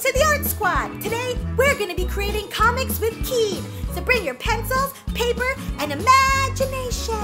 Squad. Today, we're going to be creating comics with Kean. So bring your pencils, paper, and imagination.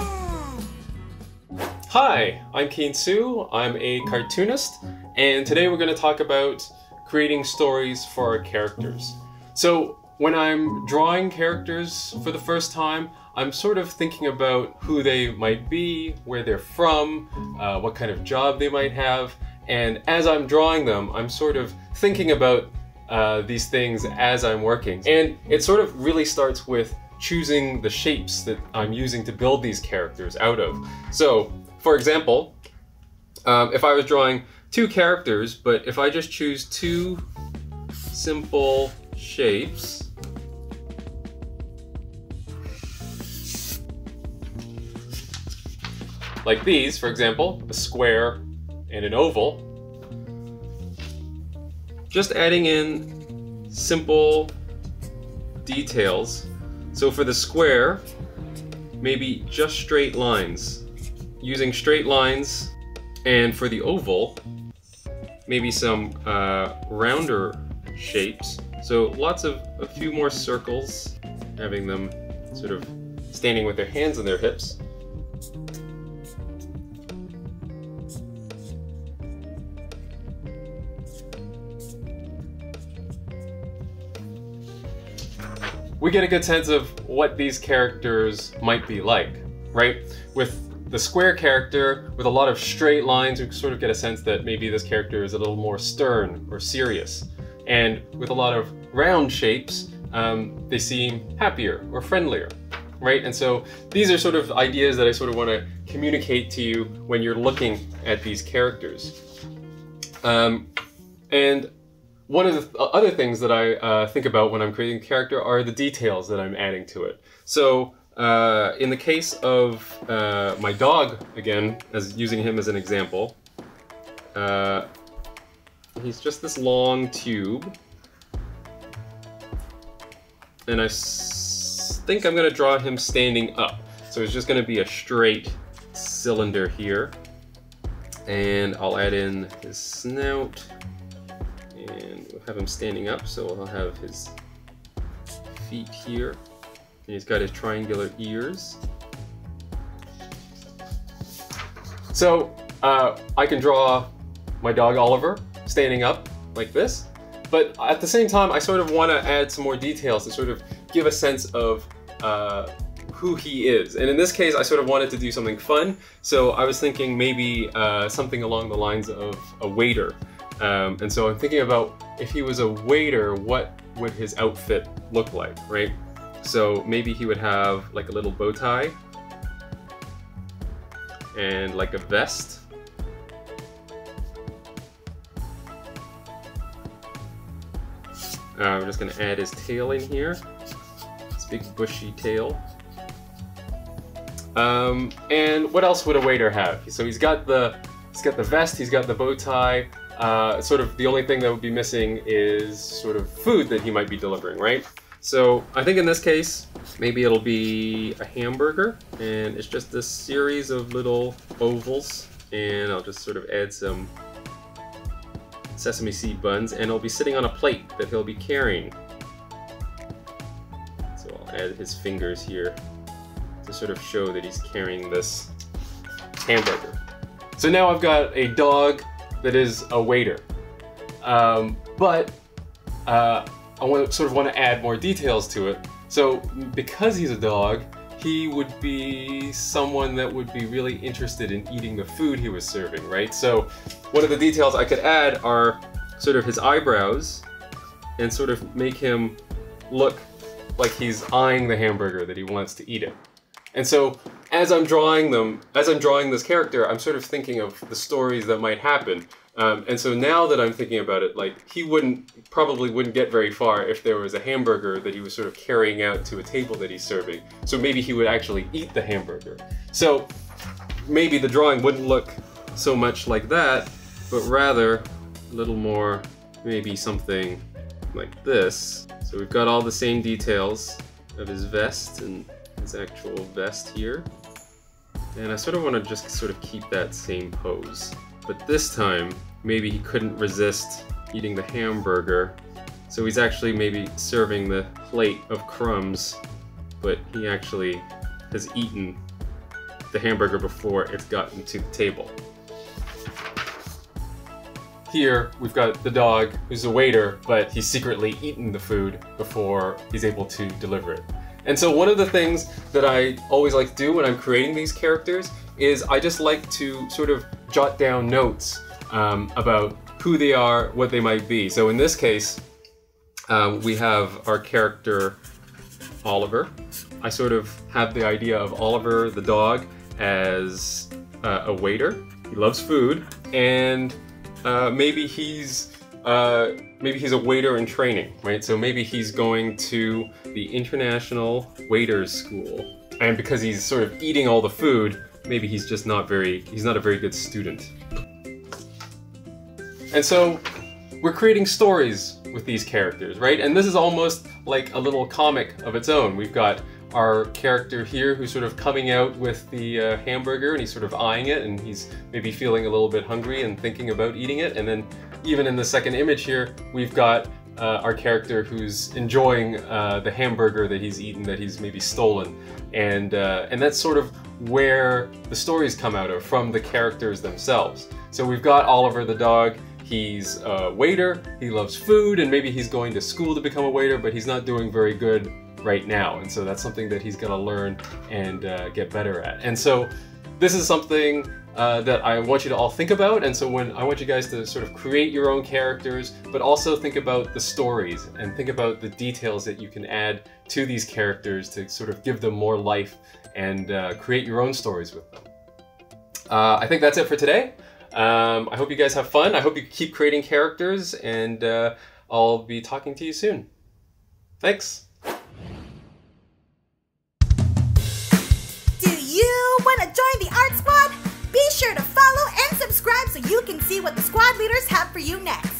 Hi, I'm Kean Soo. I'm a cartoonist, and today we're going to talk about creating stories for our characters. So, when I'm drawing characters for the first time, I'm sort of thinking about who they might be, where they're from, uh, what kind of job they might have, and as I'm drawing them, I'm sort of thinking about uh, these things as I'm working. And it sort of really starts with choosing the shapes that I'm using to build these characters out of. So, for example, um, if I was drawing two characters, but if I just choose two simple shapes, like these, for example, a square and an oval, just adding in simple details. So for the square, maybe just straight lines. Using straight lines, and for the oval, maybe some uh, rounder shapes. So lots of, a few more circles, having them sort of standing with their hands on their hips. We get a good sense of what these characters might be like, right? With the square character, with a lot of straight lines, we sort of get a sense that maybe this character is a little more stern or serious. And with a lot of round shapes, um, they seem happier or friendlier, right? And so these are sort of ideas that I sort of want to communicate to you when you're looking at these characters. Um, and one of the other things that I uh, think about when I'm creating a character are the details that I'm adding to it. So uh, in the case of uh, my dog, again, as using him as an example, uh, he's just this long tube. And I think I'm going to draw him standing up. So it's just going to be a straight cylinder here. And I'll add in his snout and we'll have him standing up so he'll have his feet here and he's got his triangular ears so uh, I can draw my dog Oliver standing up like this but at the same time I sort of want to add some more details to sort of give a sense of uh, who he is. And in this case, I sort of wanted to do something fun, so I was thinking maybe uh, something along the lines of a waiter. Um, and so I'm thinking about if he was a waiter, what would his outfit look like, right? So maybe he would have like a little bow tie and like a vest. Uh, I'm just gonna add his tail in here. This big bushy tail. Um, and what else would a waiter have? So he's got the he's got the vest, he's got the bow tie, uh, sort of the only thing that would be missing is sort of food that he might be delivering, right? So I think in this case, maybe it'll be a hamburger, and it's just this series of little ovals, and I'll just sort of add some sesame seed buns, and it'll be sitting on a plate that he'll be carrying. So I'll add his fingers here to sort of show that he's carrying this hamburger. So now I've got a dog that is a waiter. Um, but uh, I want sort of want to add more details to it. So because he's a dog, he would be someone that would be really interested in eating the food he was serving, right? So one of the details I could add are sort of his eyebrows and sort of make him look like he's eyeing the hamburger that he wants to eat it. And so as I'm drawing them, as I'm drawing this character, I'm sort of thinking of the stories that might happen. Um, and so now that I'm thinking about it, like he wouldn't probably wouldn't get very far if there was a hamburger that he was sort of carrying out to a table that he's serving. So maybe he would actually eat the hamburger. So maybe the drawing wouldn't look so much like that, but rather a little more maybe something like this. So we've got all the same details of his vest and his actual vest here. And I sort of want to just sort of keep that same pose. But this time, maybe he couldn't resist eating the hamburger, So he's actually maybe serving the plate of crumbs, but he actually has eaten the hamburger before it's gotten to the table. Here, we've got the dog, who's a waiter, but he's secretly eaten the food before he's able to deliver it. And so one of the things that I always like to do when I'm creating these characters is I just like to sort of jot down notes um, about who they are, what they might be. So in this case, um, we have our character Oliver. I sort of have the idea of Oliver the dog as uh, a waiter. He loves food, and uh, maybe he's uh, maybe he's a waiter in training, right? So maybe he's going to the International Waiters School, and because he's sort of eating all the food, maybe he's just not very he's not a very good student. And so we're creating stories with these characters, right? And this is almost like a little comic of its own. We've got our character here who's sort of coming out with the uh, hamburger and he's sort of eyeing it and he's maybe feeling a little bit hungry and thinking about eating it. And then even in the second image here, we've got uh, our character who's enjoying uh, the hamburger that he's eaten that he's maybe stolen. And, uh, and that's sort of where the stories come out of, from the characters themselves. So we've got Oliver the dog, he's a waiter, he loves food, and maybe he's going to school to become a waiter, but he's not doing very good right now. And so that's something that he's going to learn and uh, get better at. And so this is something uh, that I want you to all think about. And so when I want you guys to sort of create your own characters, but also think about the stories and think about the details that you can add to these characters to sort of give them more life and uh, create your own stories with them. Uh, I think that's it for today. Um, I hope you guys have fun. I hope you keep creating characters, and uh, I'll be talking to you soon. Thanks. See what the squad leaders have for you next.